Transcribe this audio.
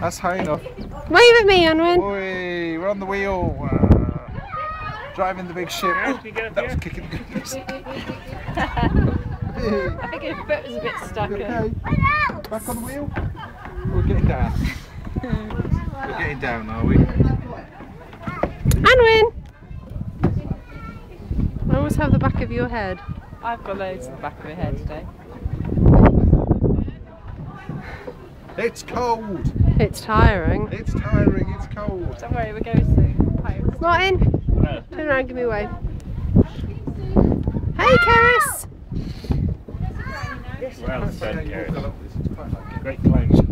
That's high enough. Wave at me, Angwen. Oi, we're on the wheel. Uh, driving the big ship. Oh, that was kicking goodness. I think his foot was a bit stuck okay? Back on the wheel. We're getting down. We're getting down, are we? Angwen! I always have the back of your head. I've got loads in the back of my head today. It's cold. It's tiring. It's tiring. It's cold. Don't worry, we're going soon. Pirates. Martin, turn around, give me a wave. Hey, Cerys! Well said, Gareth. This is quite like it. Great climb.